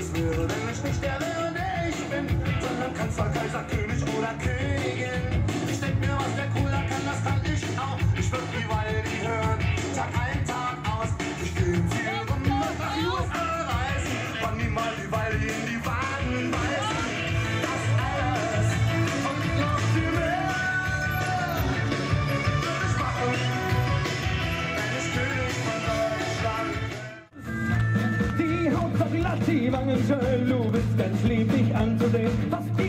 nichts wäre, wenn ich nicht der der ich bin, sondern Kanzler, Kaiser, König oder Königin. Ich denk mir, was der cooler kann, das kann ich auch. Ich würd die Waldi hören, Tag ein, Tag aus. Ich geh in Ziel und nach USA reisen, wann die mal die Waldi in die die Wangen schön, du bist ganz lieb, dich anzusehen. Fast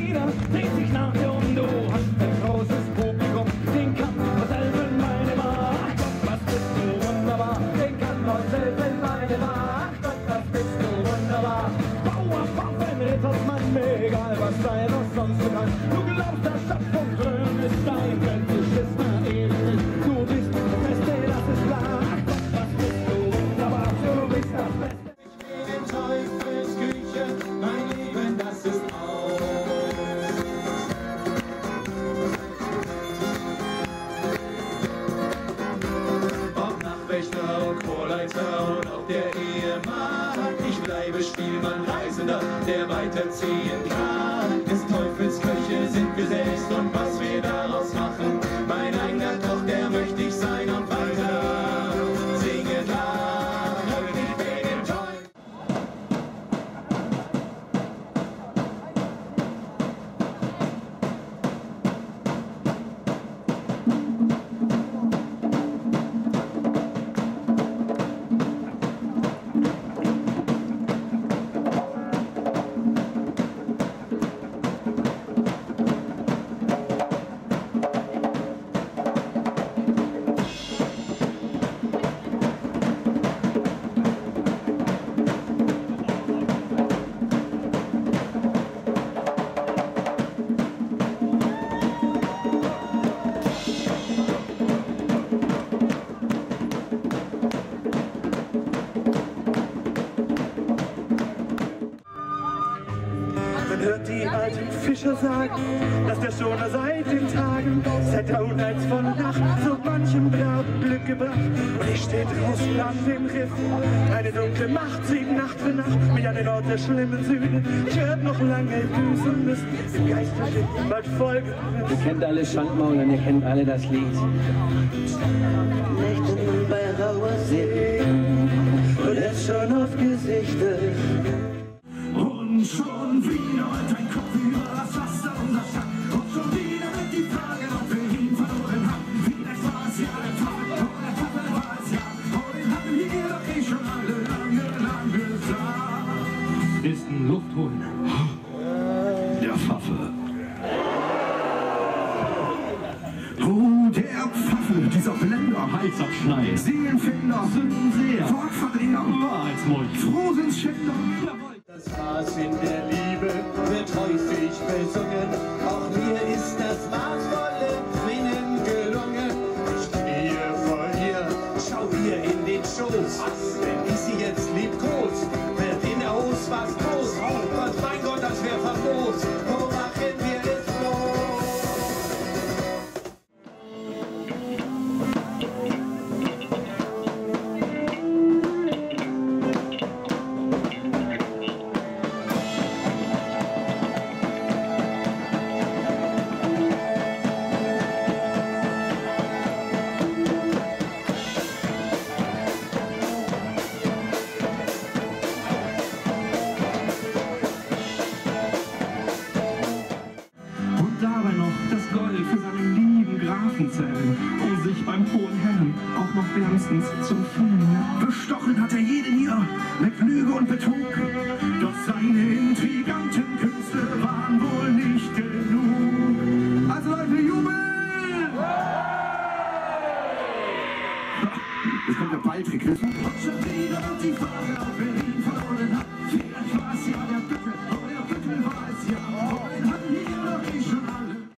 der weiterziehen kann. Des Teufels Köche sind wir selbst und was hört die alten Fischer sagen, dass der Schoner seit den Tagen, seit der Unheils von Nacht, so manchem Braten Glück gebracht. Und ich steh draußen an dem Riff, eine dunkle Macht zieht Nacht für Nacht mich an den Ort der schlimmen Sühne. Ich werd noch lange büßen müssen, im Geisterschiff bald folgen. Ihr kennt alle Schandmaul und ihr kennt alle das Lied. Nächten bei rauer See und es schon auf Gesichter. Gesagt. Ist ein Luftholen. Der Pfaffe. Oh, der Pfaffe, dieser Blender, Halsabschneid. Seelenfinder, Sündenseher. Wortverbringer, Wahrheitsmolch. Frohsinnsschänder. Das Maß in der Liebe wird häufig besungen. Auch mir ist das maßvolle Drinnen gelungen. Ich kniee vor ihr, schau ihr in den Schoß. Wenn ich sie jetzt liebkoß, wird zählen, um sich beim hohen Herren auch noch wärmstens zu empfehlen. Bestochen hat er jeden hier mit Lüge und Betrug. Doch seine intriganten Künste waren wohl nicht genug. Also Leute, jubeln! Jetzt kommt der Beitrick. Und schon wieder wird die Frage, wir